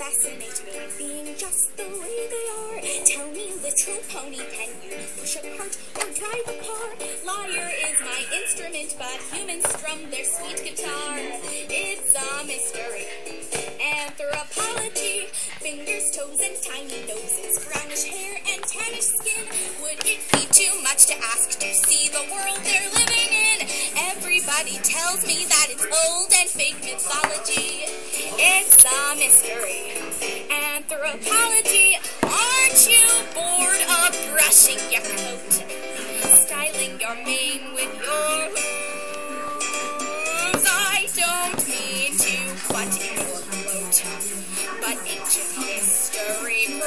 fascinate me, being just the way they are. Tell me, literal pony, can you push apart or drive a car? Lyre is my instrument, but humans strum their sweet guitar. It's a mystery. Anthropology, fingers, toes, and tiny noses, brownish hair and tannish skin. Would it be too much to ask to see the world they're living in? Everybody tells me that it's old and fake mythology. It's a mystery. Anthropology, aren't you bored of brushing your coat? Styling your mane with your hooves. I don't mean to butt in your float, but ancient history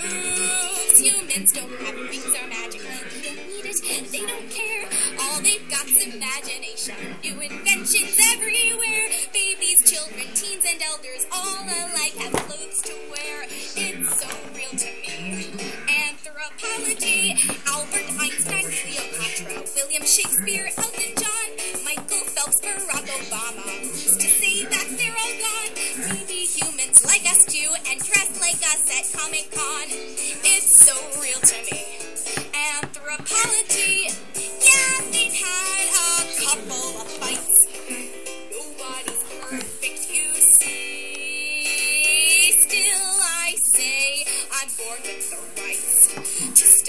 proves humans don't have wings or magic. They don't need it. They don't care. All they've got's imagination. New inventions everywhere. Babies, children, teens, and elders, all alike Anthropology, Albert Einstein, Cleopatra, William Shakespeare, Elton John, Michael Phelps, Barack Obama. Who's to say that they're all gone? Maybe humans like us too and dress like us at Comic Con. It's so real to me. Anthropology,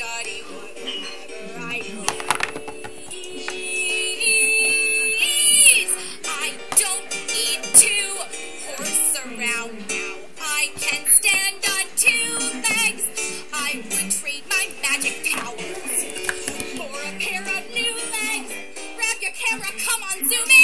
study whatever I please. I don't need to horse around now. I can stand on two legs. I would trade my magic powers for a pair of new legs. Grab your camera, come on, zoom in.